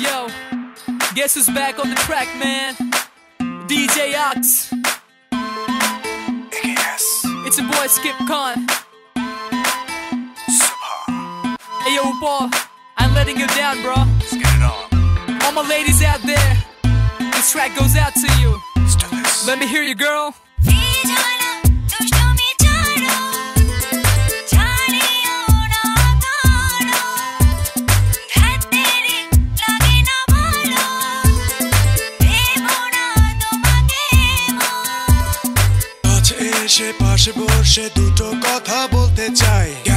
Yo, guess who's back on the track, man? DJ AKS. Yes. It's your boy Skib Khan. Suba. Hey yo, Paul, I'm letting you down, bro. Let's get it on. All my ladies out there, this track goes out to you. Let's do this. Let me hear you, girl. বসে বসে দুটো কথা বলতে চাই।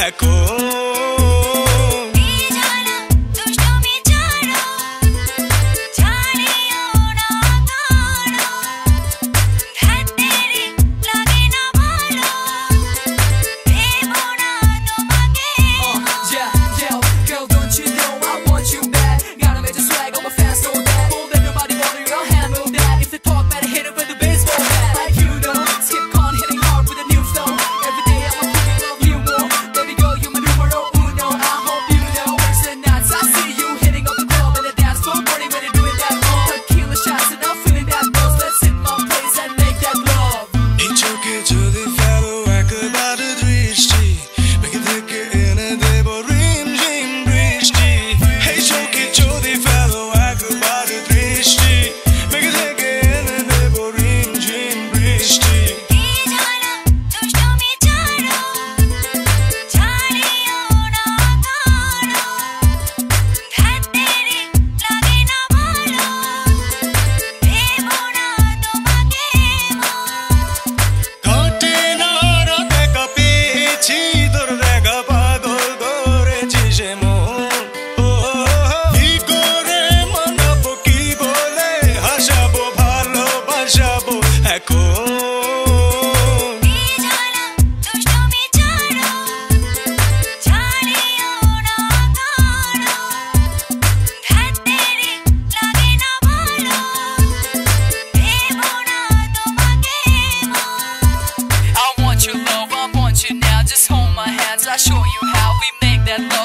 echo. de andar.